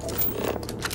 To see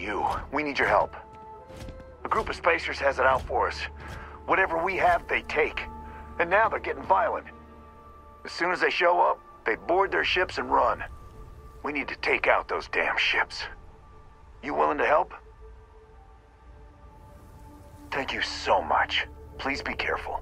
you. We need your help. A group of spacers has it out for us. Whatever we have, they take. And now they're getting violent. As soon as they show up, they board their ships and run. We need to take out those damn ships. You willing to help? Thank you so much. Please be careful.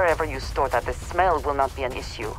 Wherever you store that. The smell will not be an issue.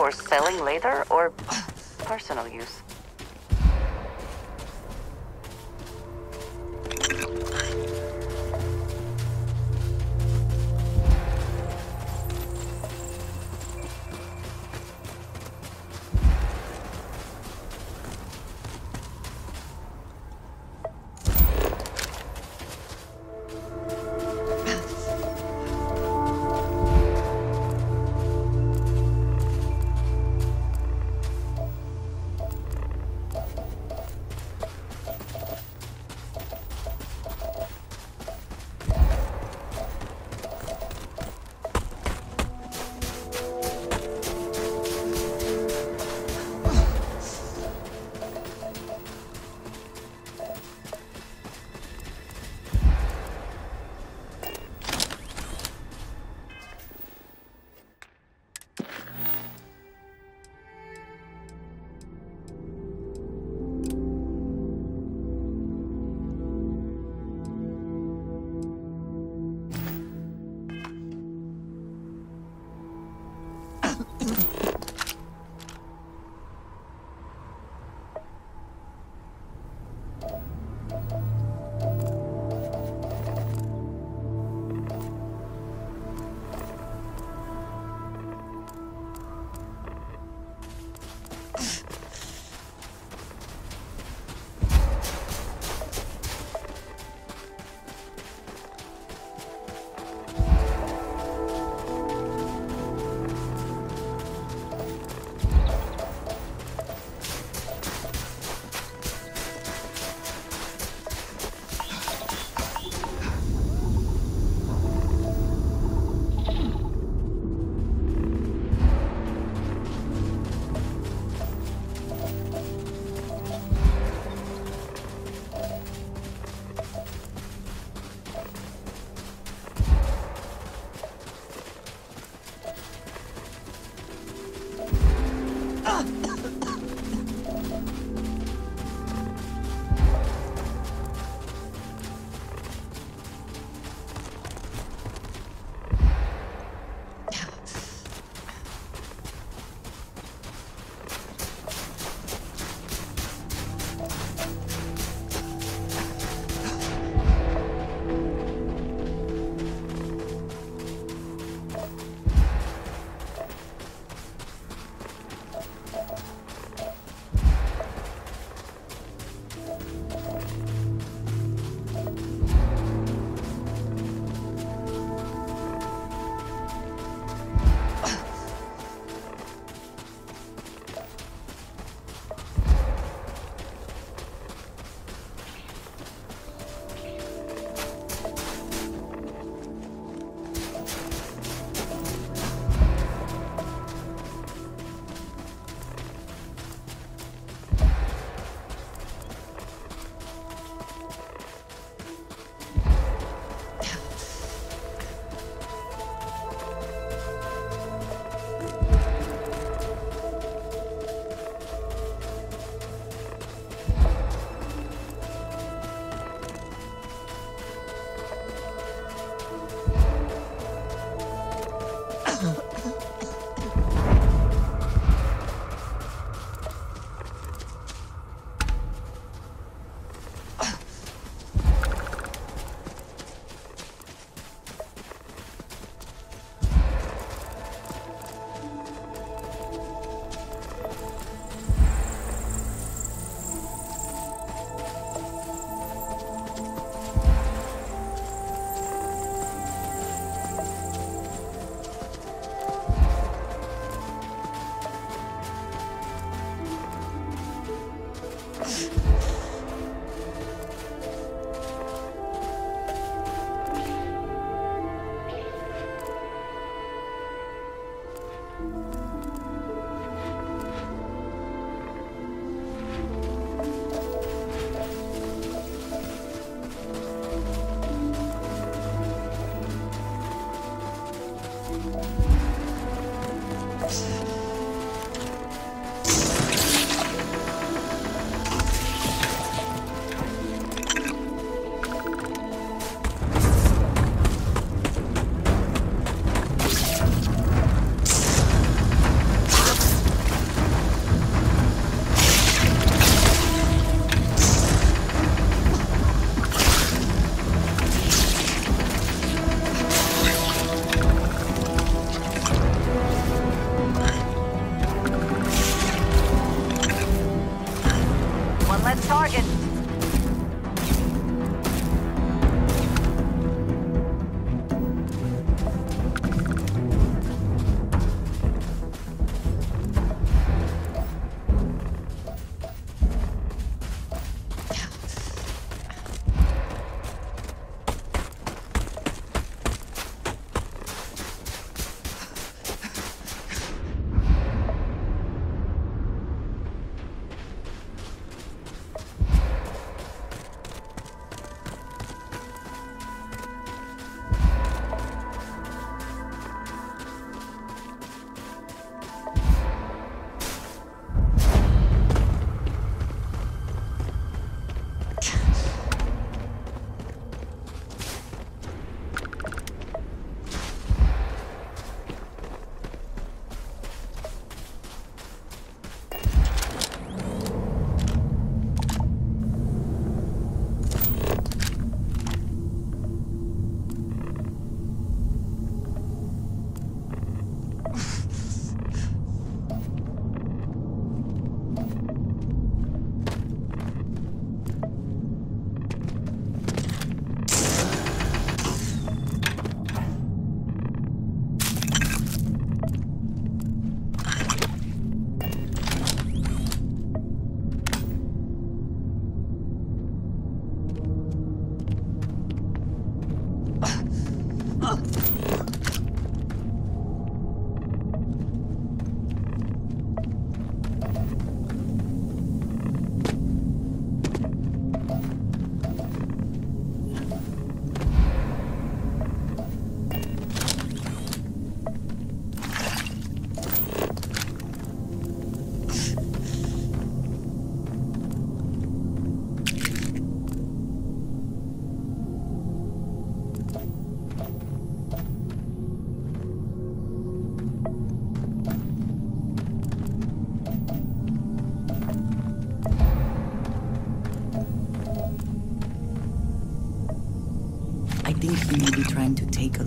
For selling later or personal use?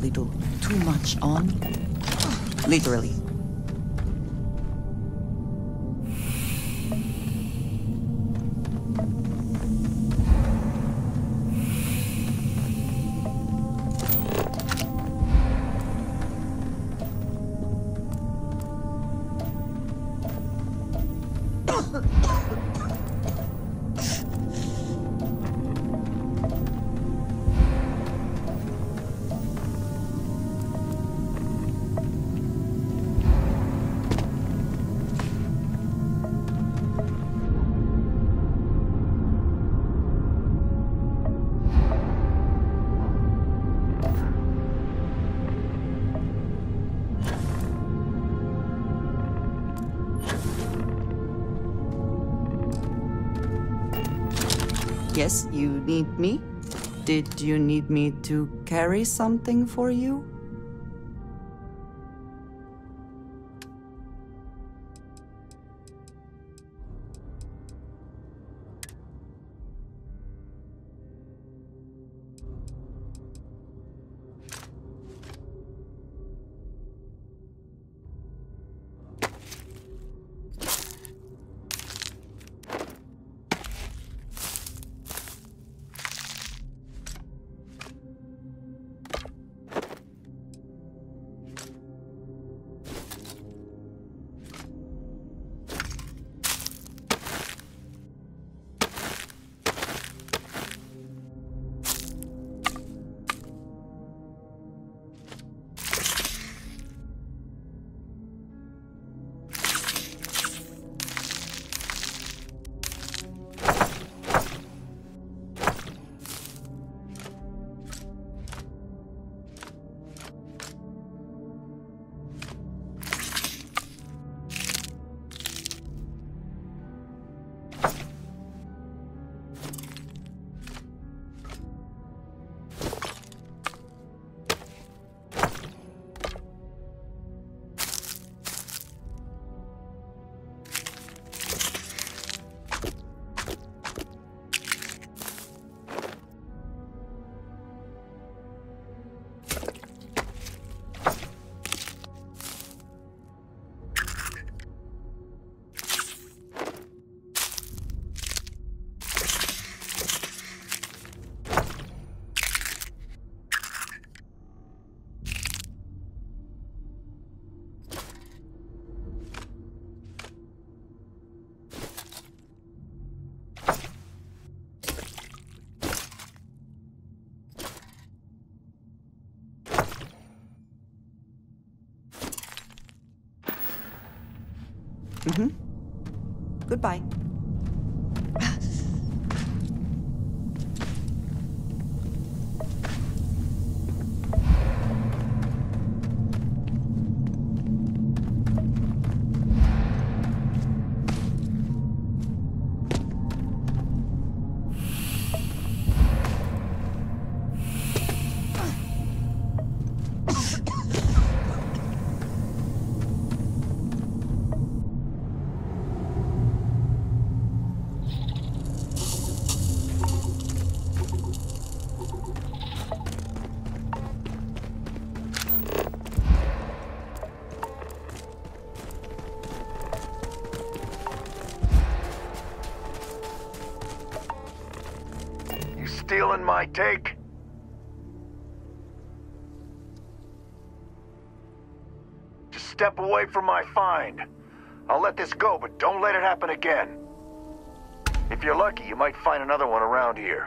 Little too much on. Literally. Yes, you need me? Did you need me to carry something for you? Mm-hmm. Goodbye. Step away from my find. I'll let this go, but don't let it happen again. If you're lucky, you might find another one around here.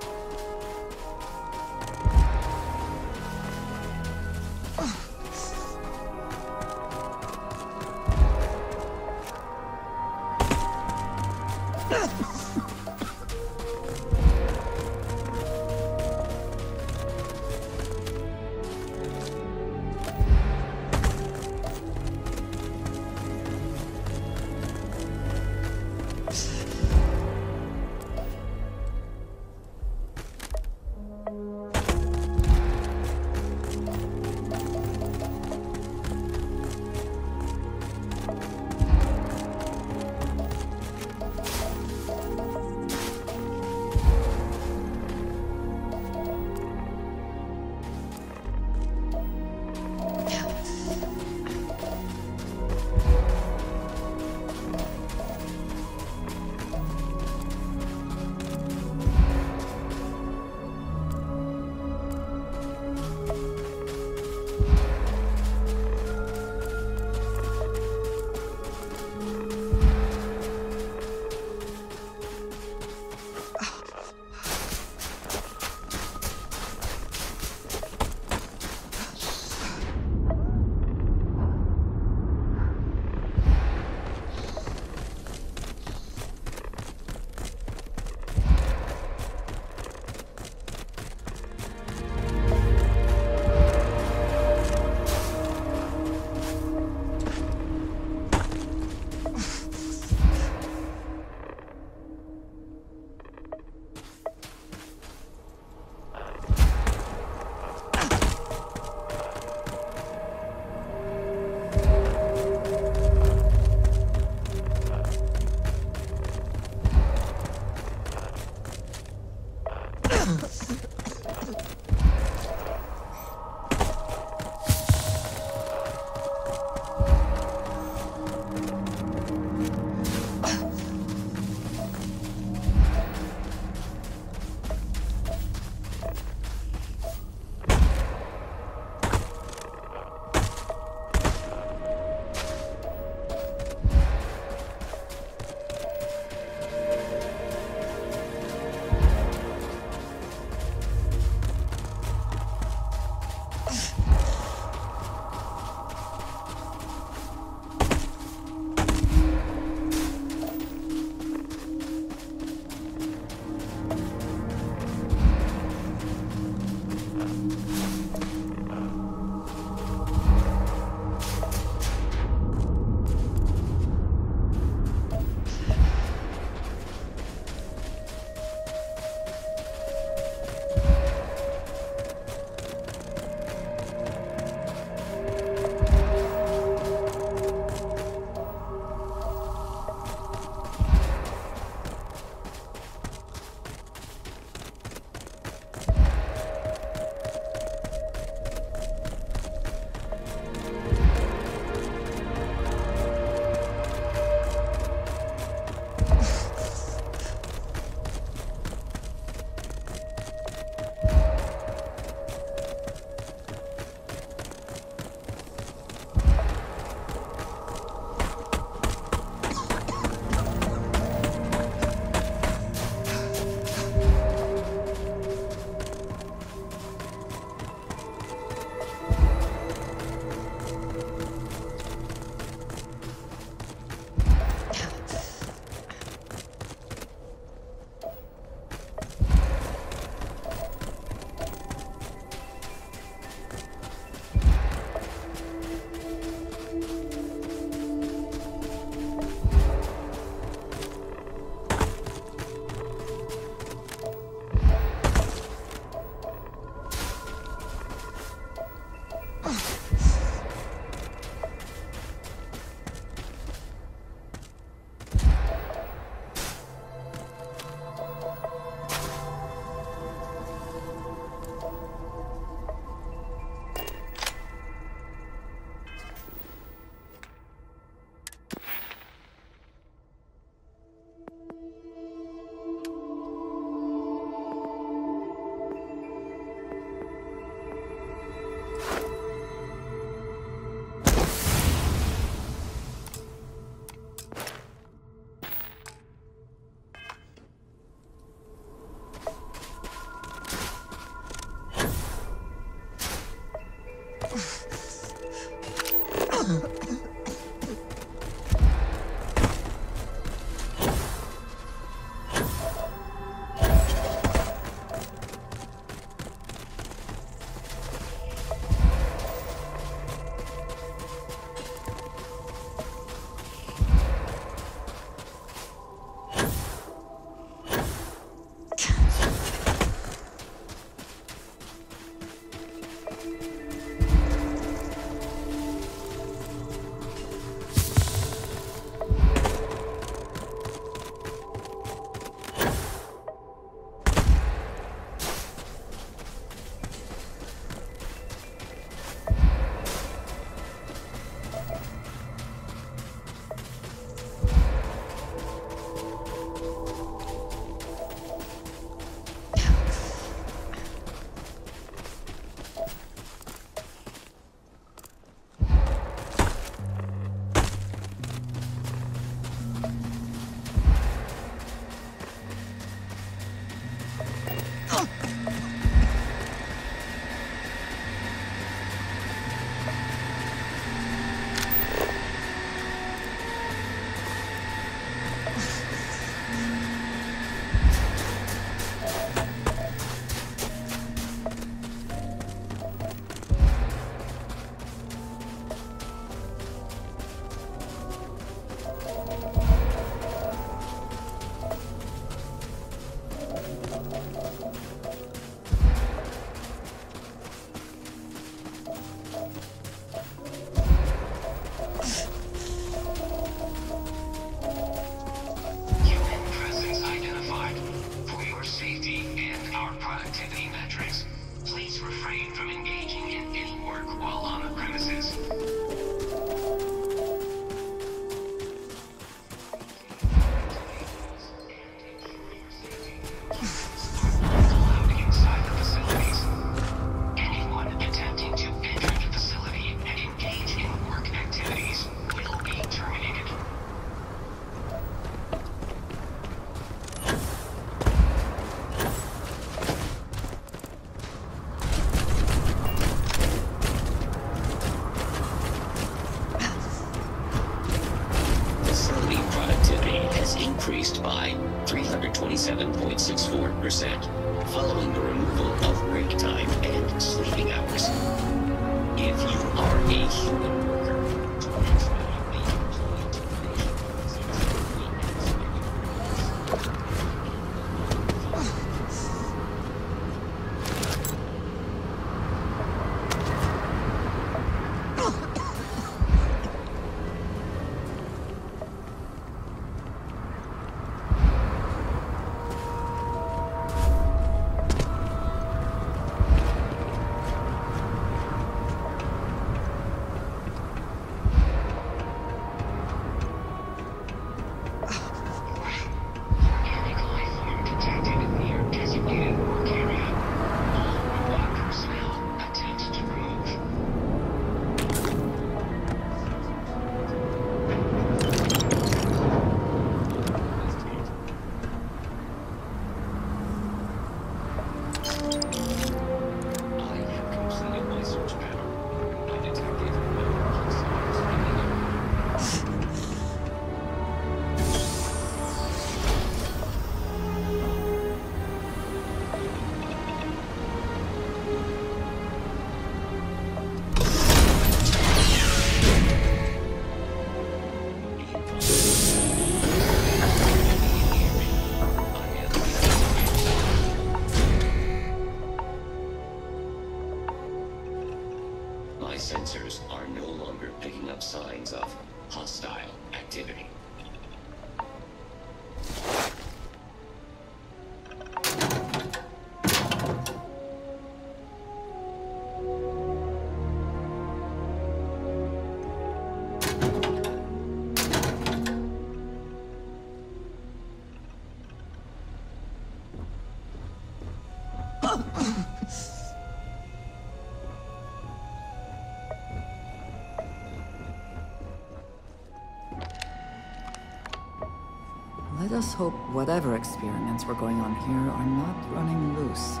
Let us hope whatever experiments were going on here are not running loose.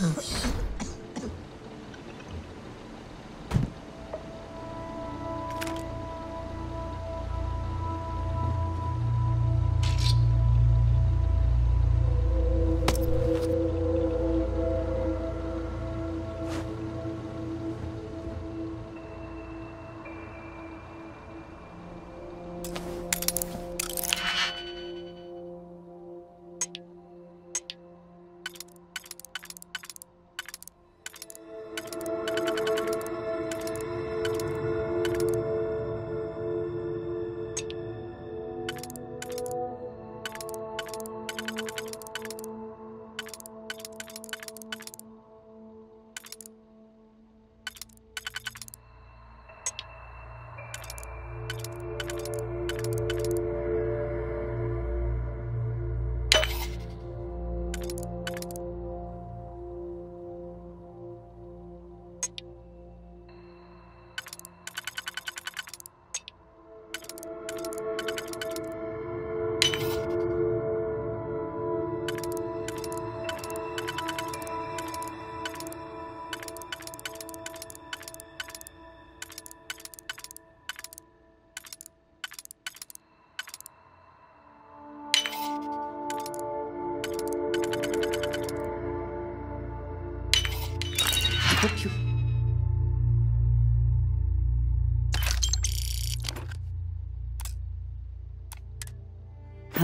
Oh,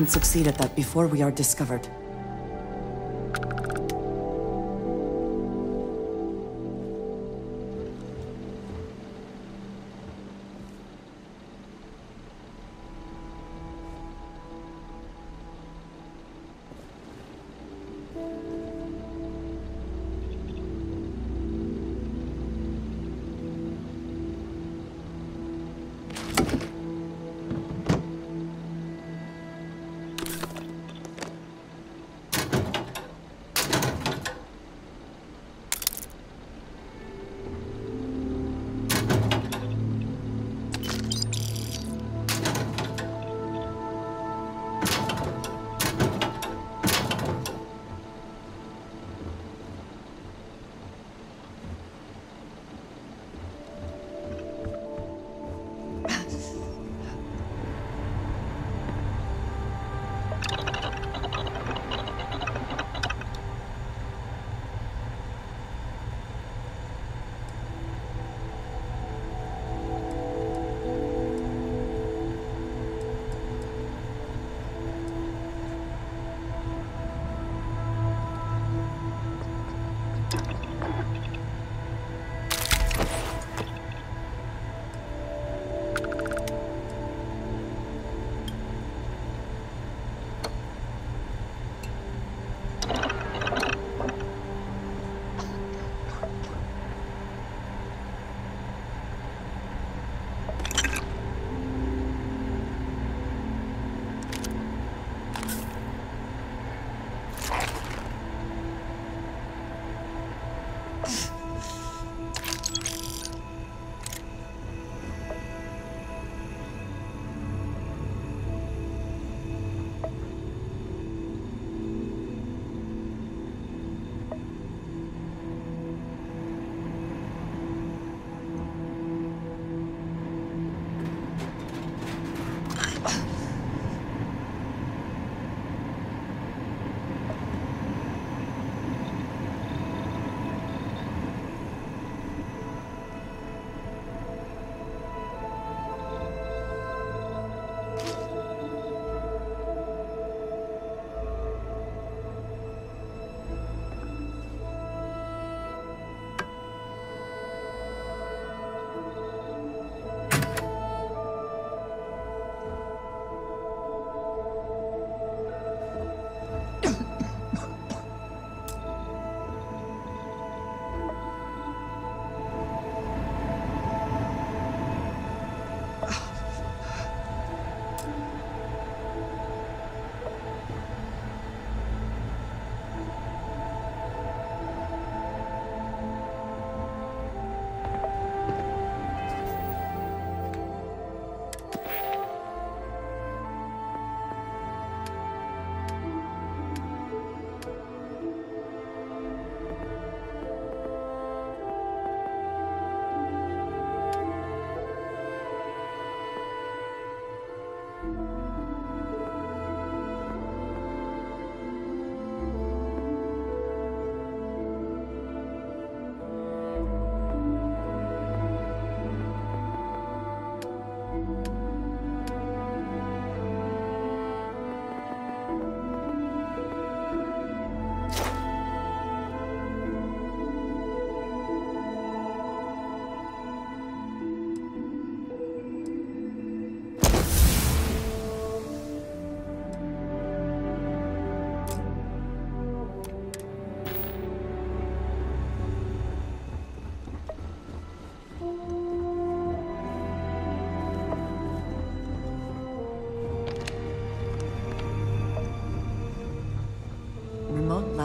Succeed at that before we are discovered.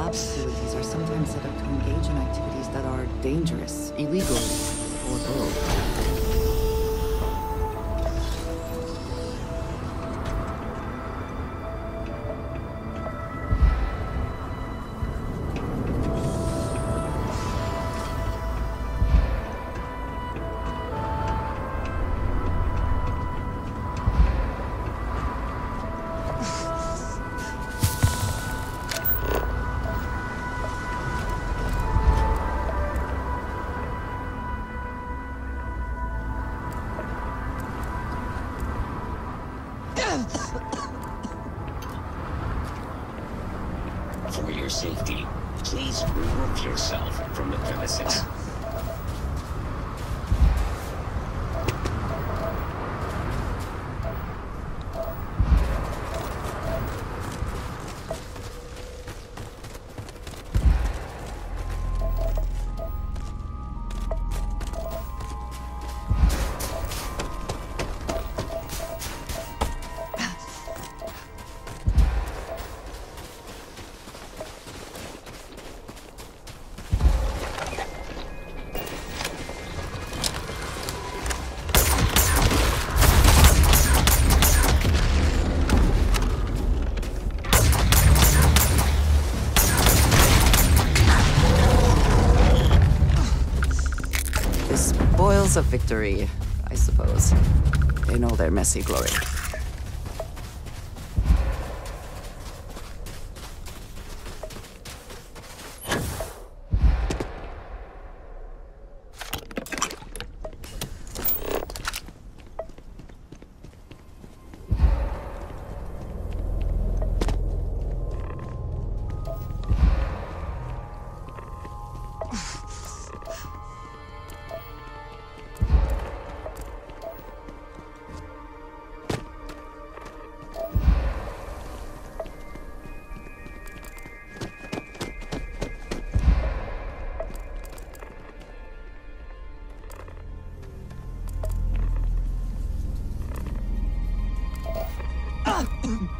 Lab are sometimes set up to engage in activities that are dangerous, illegal, safety, please remove yourself from the premises. Victory, I suppose. They know their messy glory. Ah!